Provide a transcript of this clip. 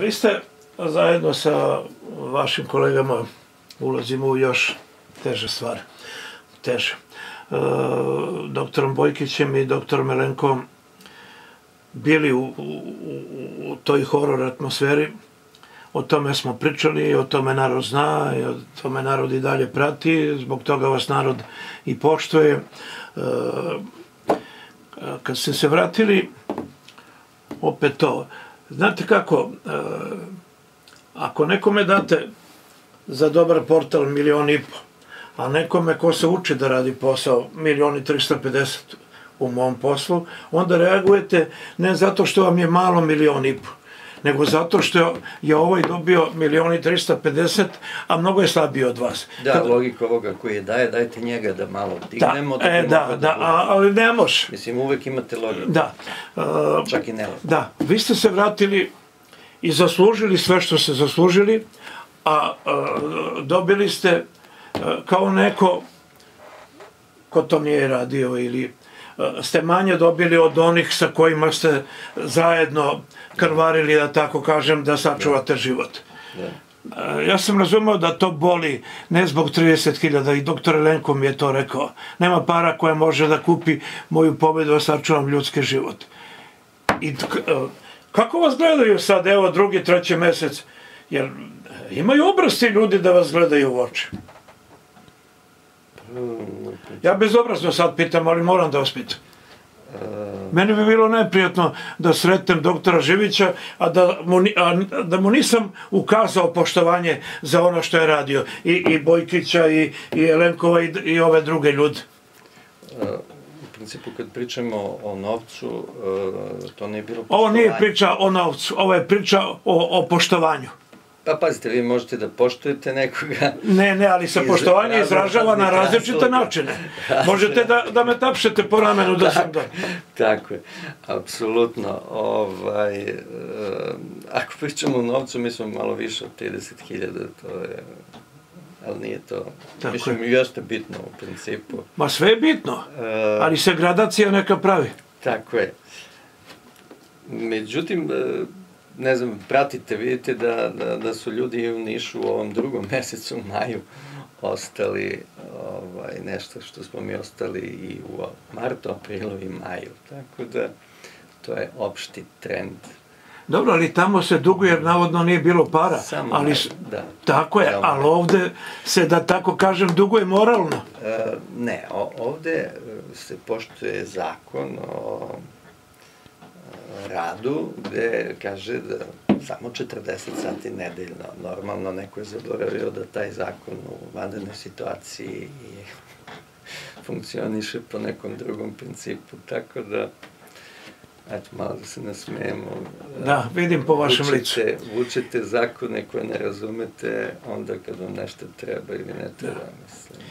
vi ste zajedno sa vašim kolegama ulazimo u još teže stvari. Teže. E, doktorom Bojkićem i doktorom Melenkom bili u, u, u toj horor atmosferi. O tome smo pričali, o tome narod zna, i o tome narod i dalje prati, zbog toga vas narod i poštuje. E, kad ste se vratili, opet to, znate kako, e, ako nekome date za dobar portal milion i po, a nekome ko se uči da radi posao milion i 350 u mom poslu, onda reagujete ne zato što vam je malo milion i po, nego zato što je ovaj dobio milioni 350, a mnogo je slabiji od vas. Da, Kad... logika ovoga koji je daje, dajte njega da malo dignemo. Da, da, e, da, da, da a, ali ne može. Mislim, uvek imate logiku. Da. Uh, Čak i ne. Da, vi ste se vratili i zaslužili sve što ste zaslužili, a uh, dobili ste uh, kao neko ko to nije radio ili ste manje dobili od onih sa kojima ste zajedno krvarili, da tako kažem, da sačuvate život. Da. Ja sam razumeo da to boli ne zbog 30.000 i doktor Lenko mi je to rekao. Nema para koja može da kupi moju pobedu, da sačuvam ljudski život. I e, kako vas gledaju sad, evo drugi, treći mesec? Jer imaju obrasti ljudi da vas gledaju u oči. Ja bezobrazno sad pitam, ali moram da vas pitam. Meni bi bilo najprijatno da sretnem doktora Živića, a da mu, a da mu nisam ukazao poštovanje za ono što je radio. I, i Bojkića, i, i Elenkova, i, i ove druge ljude. U principu, kad pričamo o novcu, to nije bilo poštovanje. Ovo nije priča o novcu, ovo je priča o, o poštovanju. Pa pazite, vi možete da poštujete nekoga. Ne, ne, ali se poštovanje izražava na različite načine. Možete da, da me tapšete po ramenu da sam da. Tako je, apsolutno. Ovaj, uh, ako pričamo o novcu, mi smo malo više od 30.000, to je ali nije to. Tako Mislim, je. jeste bitno u principu. Ma sve je bitno, uh, ali se gradacija neka pravi. Tako je. Međutim, uh, ne znam, pratite, vidite da, da, da su ljudi u Nišu u ovom drugom mesecu, u maju, ostali ovaj, nešto što smo mi ostali i u martu, aprilu i maju. Tako da, to je opšti trend. Dobro, ali tamo se duguje jer navodno nije bilo para. Samo ali, da. Tako je, ali ovde se, da tako kažem, duguje moralno. E, ne, ovde se poštuje zakon o radu gde kaže da samo 40 sati nedeljno. Normalno neko je zaboravio da taj zakon u vandenoj situaciji i funkcioniše po nekom drugom principu, tako da eto, malo da se nasmejemo. Da, vidim po vašem licu. Vučete zakone koje ne razumete onda kad vam nešto treba ili ne treba, da. mislim.